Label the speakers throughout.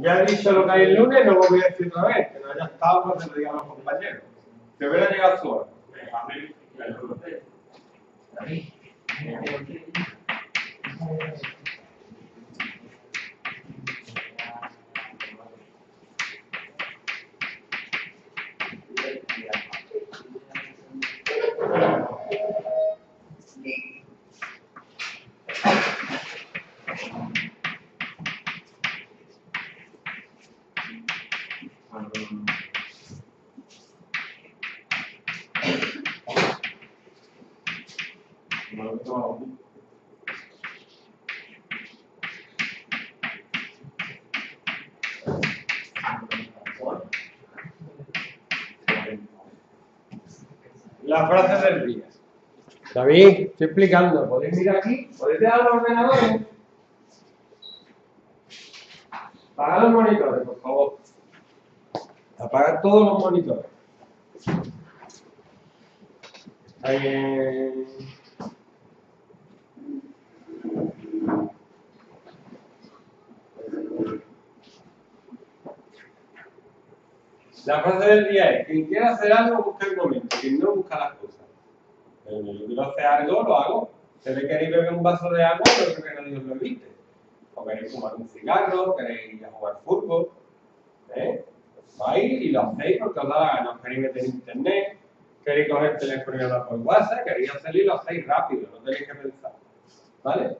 Speaker 1: Ya he dicho lo que hay el lunes, no lo voy a decir otra vez, que no haya estado, se lo digan los compañeros. Que hubiera llegado su hora. La frase del día. David, estoy explicando. ¿Podéis mirar aquí? ¿Podéis dejar los ordenadores? Apagar los monitores, por favor. Apagar todos los monitores. Eh... La frase del día es, quien quiera hacer algo, busca el momento, quien no busca las cosas. Pero yo quiero hacer algo, lo hago. Se ve queréis beber un vaso de agua, pero creo que nadie os lo evite. O queréis fumar un cigarro, queréis ir a jugar fútbol. ¿eh? Vais y lo hacéis porque os da la gana. Queréis meter internet, queréis coger el teléfono y hablar por WhatsApp, queréis hacerlo y lo hacéis rápido, no tenéis que pensar. ¿Vale?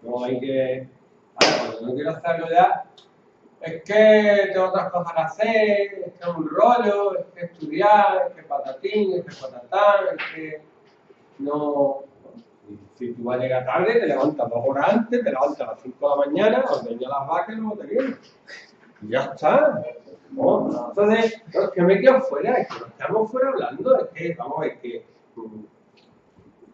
Speaker 1: No hay que... Vale, cuando no quiero hacerlo ya, es que tengo otras cosas que hacer, es que es un rollo, es que estudiar, es que patatín, es que patatán, es que no... Si tú vas a llegar tarde, te levantas dos horas antes, te levantas a las 5 de la mañana, ordeñas las vacas y luego te vienes. Y ya está. Entonces, no, es que me quedo fuera, es que no estamos fuera hablando, es que, vamos, es que,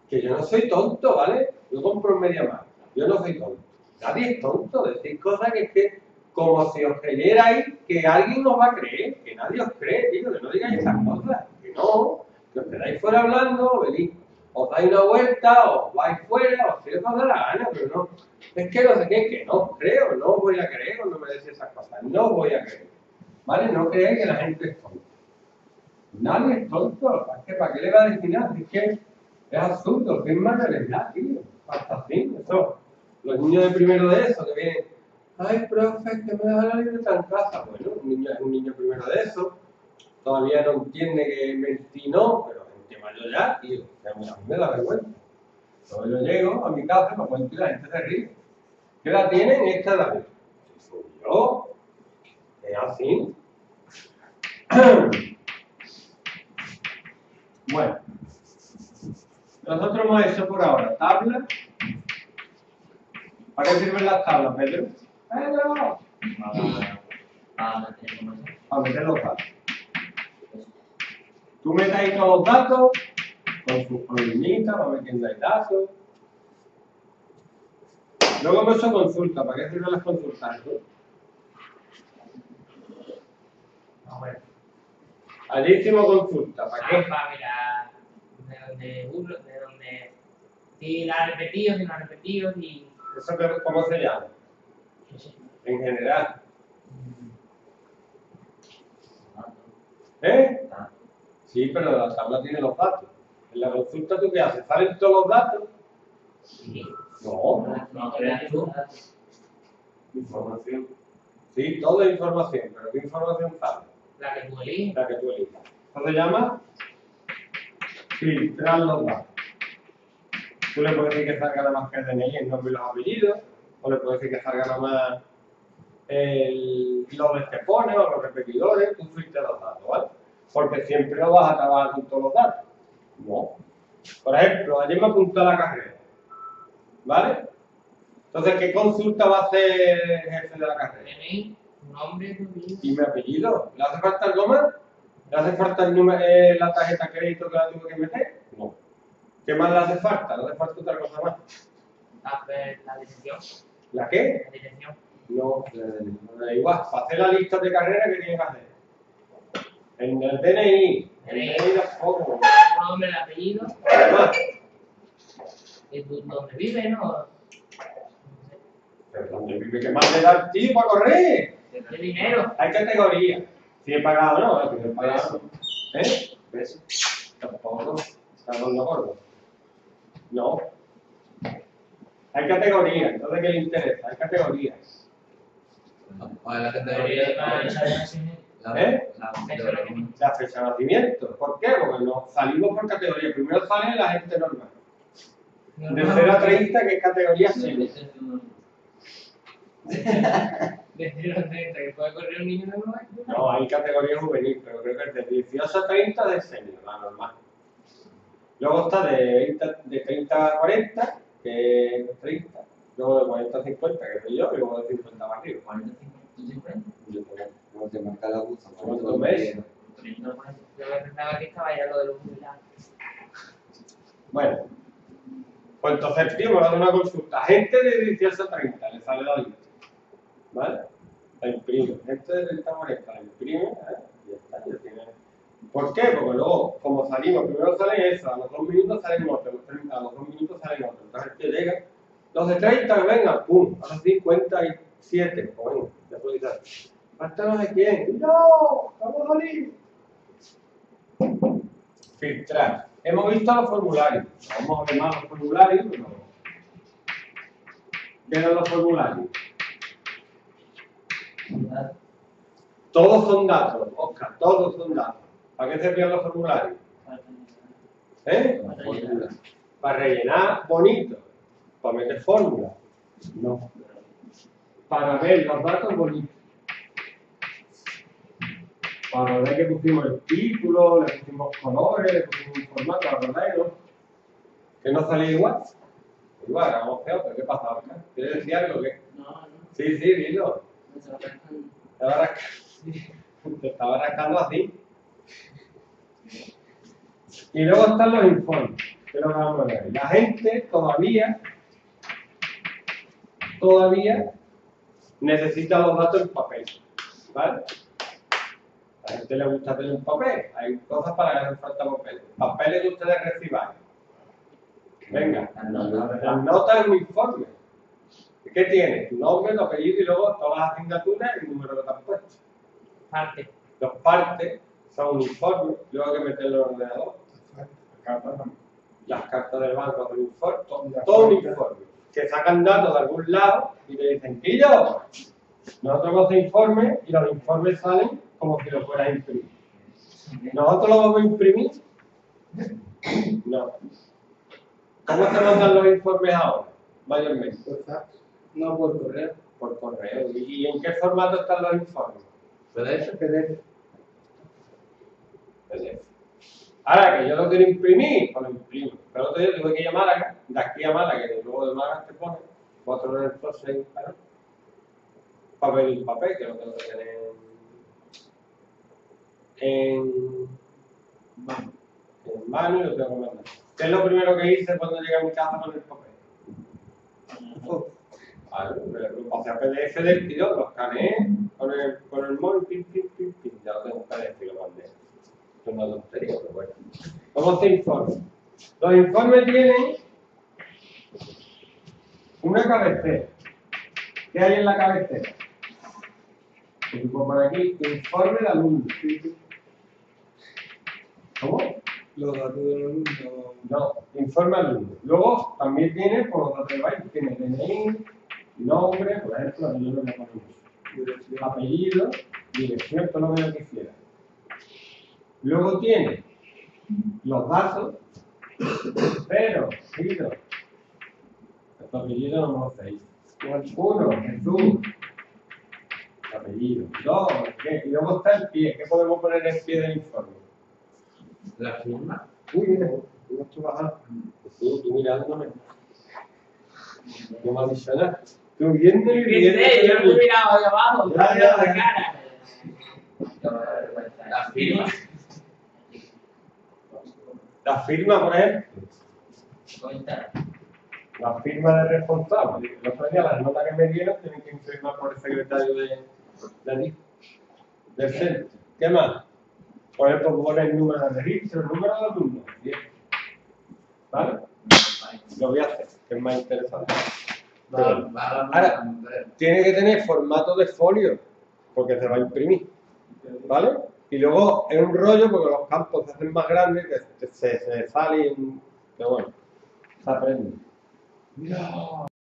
Speaker 1: que yo no soy tonto, ¿vale? Yo compro media más, yo no soy tonto. Nadie es tonto, decir cosas que es que como si os creyerais que alguien os va a creer, que nadie os cree, tío, que no digáis esas cosas, que no, que os quedáis fuera hablando, venís, os dais una vuelta, os vais fuera, os quiero dar la gana, pero no, es que no sé qué, que no os creo, no os voy a creer cuando me decís esas cosas, no os voy a creer, ¿vale? No creáis que la gente es tonta. Nadie es tonto, es que ¿para qué le va a decir nada? Es que es absurdo, es más realidad, tío, hasta así, eso. Los niños de primero de eso que vienen ay, profe, que me deja la libreta en casa. Bueno, un niño es un niño primero de eso, todavía no entiende que mentir no, pero gente mayor ya, tío, a mí me da vergüenza. Entonces yo llego a mi casa, me cuento y la gente se ríe. ¿Qué la tienen? Esta edad. Soy yo. Es así. bueno. Nosotros hemos hecho por ahora tablas. ¿Para qué sirven las tablas, Pedro? ¡Pedro! Para meter los datos. Tú metes ahí todos los datos, con sus columnitas, va metiendo ahí datos. Luego hemos hecho consulta. ¿Para qué sirven las consultas? ¿no? Allí hicimos consulta. ¿Para qué?
Speaker 2: Para mirar de donde burlo, de donde si la ha repetido, si no ha repetido, si.
Speaker 1: ¿Eso cómo se llama? En general. ¿Eh? Sí, pero la tabla tiene los datos. En la consulta, ¿tú qué haces? ¿Salen todos los datos?
Speaker 2: Sí.
Speaker 1: No.
Speaker 2: No, creas tú.
Speaker 1: Información. Sí, toda información. ¿Pero qué información sale?
Speaker 2: La que tú eliges.
Speaker 1: La que tú elijas. Eso se llama filtrar los datos. Tú le puedes decir que salga nada más que DNI, el nombre y los apellidos, o le puedes decir que salga más el, los que pone o los repetidores, tú filtras los datos, ¿vale? Porque siempre no vas a trabajar con todos los datos. No. Por ejemplo, ayer me apuntó a la carrera, ¿vale? Entonces, ¿qué consulta va a hacer el jefe de la carrera?
Speaker 2: Nombre.
Speaker 1: ¿Y mi apellido? ¿Le hace falta algo más? ¿Le hace falta el número, eh, la tarjeta de crédito que la tuve que meter? No. ¿Qué más le hace falta? ¿No hace falta otra cosa más?
Speaker 2: A ver, la dirección.
Speaker 1: ¿La qué?
Speaker 2: La dirección.
Speaker 1: No, eh, no da igual. Para hacer la lista de carrera, ¿qué tiene que hacer? En el DNI. El
Speaker 2: DNI.
Speaker 1: Tampoco.
Speaker 2: Tu nombre, el apellido.
Speaker 1: Además,
Speaker 2: Y tú dónde vives, ¿no? No sé.
Speaker 1: Pero ¿dónde vive? ¿Qué más le da al tío para correr?
Speaker 2: De dinero.
Speaker 1: Hay categorías. Si he pagado o no, si he pagado. ¿Eh?
Speaker 3: ¿Ves?
Speaker 1: Tampoco. Está dando gordo. No. Hay categorías. Entonces, ¿qué le interesa? Hay categorías.
Speaker 3: O en la
Speaker 2: Teoría de
Speaker 3: categoría. La,
Speaker 1: ¿Eh?
Speaker 3: la,
Speaker 1: La fecha de nacimiento. ¿Por qué? Porque no salimos por categoría. Primero sale la gente normal. De 0 a 30, que es categoría senior.
Speaker 2: De 0 a 30, que puede correr un niño de 9 años.
Speaker 1: No, hay categoría juvenil, pero creo que es de 18 a 30 de senior, la normal. Luego está de, 20 de 30 a 40, que es 30. Luego de 40 a 50, que soy yo, y luego de 50 para arriba.
Speaker 3: 45, 50.
Speaker 1: Yo
Speaker 4: No te marca la gusta.
Speaker 1: ¿Cuántos meses?
Speaker 2: Yo pensaba que estaba ya lo de los jubilados.
Speaker 1: Bueno, pues entonces primero de una consulta. Gente de 18 a 30, le sale la lista. ¿Vale? La imprime. Gente de 30 a 40, la imprime, ¿eh? y ya está, ya tiene. ¿Por qué? Porque luego, como salimos, primero sale eso, a los 2 minutos salen otros, a los 30, a los 2 minutos salen otros. Entonces que llega, los de 30, que venga, pum, a los 57, pues venga, ya puede dar. ¿Falta no sé quién? ¡No! ¡Vamos a salir! Filtrar. Hemos visto los formularios. Vamos a ver más los formularios. pero- ¿Qué eran los formularios? Todos son datos, Oscar, todos son datos. ¿Para qué servían los formularios? ¿Eh? Para rellenar bonito. Para meter fórmulas. No. Para ver los datos bonitos. Para ver que pusimos el título, le pusimos colores, le pusimos un formato, ¿verdad? ¿no? Que no salía igual. Igual, vamos feo, pero ¿qué pasa, Oscar? ¿Quieres decir algo? ¿Qué?
Speaker 2: No, no.
Speaker 1: Sí, sí, dilo. Estaba rascando. Te estaba rascando así. Y luego están los informes, que es lo que vamos a ver. La gente todavía, todavía necesita los datos en papel. ¿Vale? A la gente le gusta tener un papel. Hay cosas para que hacen falta papel. Papeles que ustedes reciban. Venga, las notas en un informe. ¿Qué tiene? Tu nombre, tu apellido y luego todas las asignaturas y el número que te han puesto.
Speaker 2: Parte.
Speaker 1: Los partes son un informe, luego hay que meterlo en el ordenador. Las cartas del banco un informe, todo, todo un informe. Que sacan datos de algún lado y te dicen, Quillo, nosotros vamos a informes y los informes salen como si los fueras a imprimir. ¿Nosotros los vamos a imprimir? No. ¿Cómo se mandan los informes ahora? Mayormente.
Speaker 4: No por correo.
Speaker 1: Por correo. ¿Y en qué formato están los informes?
Speaker 3: PDF.
Speaker 4: PDF.
Speaker 1: PDF. Ahora que yo lo quiero imprimir, pues lo imprimo. Pero otro día tuve que ir a Málaga, de aquí a Málaga, que luego de Málaga te pone cuatro entonces en para papel y papel, que lo tengo que tener en, en, en mano y lo tengo que mandar. ¿Qué es lo primero que hice cuando llegué a mi casa con el papel? Me lo pasé a PDF del tirón, lo escaneé con el, con el móvil, pim, pim, pim, pim, ya lo tengo en PDF y lo mandé. Es una tontería. Los informes tienen una cabecera. ¿Qué hay en la cabecera? Que tú poner aquí, informe de alumno. ¿Cómo?
Speaker 4: Los datos del alumno.
Speaker 1: No, informe alumno. Luego también tiene, por los datos de baile, tiene DNI, nombre, por ejemplo, yo no le pongo apellido, dirección, todo lo que yo quisiera. Luego tiene los datos, pero, Guido, tu apellido no me lo sé. Uno, Jesús, tu apellido. Dos, ¿qué? y luego está el pie. ¿Qué podemos poner en el pie del informe?
Speaker 3: La firma.
Speaker 1: Uy, mira, no estoy bajando. Tú, tú mirándome. No me has dicho nada. Tú viendo y
Speaker 2: ¿Qué sé? Yo lo he mirado ahí abajo. Me
Speaker 1: ya,
Speaker 2: la cara.
Speaker 3: La firma.
Speaker 1: La firma, por ejemplo. La firma de responsable. El otro día las notas que me dieron tienen que firmar por el secretario de, de del centro. ¿Qué más? Por ejemplo, poner el número de registro, el número de alumnos. Bien. ¿Vale? Lo voy a hacer, que es más interesante. Ahora-. Tiene que tener formato de folio, porque se va a imprimir, ¿vale? Y luego es un rollo porque los campos se hacen más grandes, que se, se salen, pero bueno, se aprende.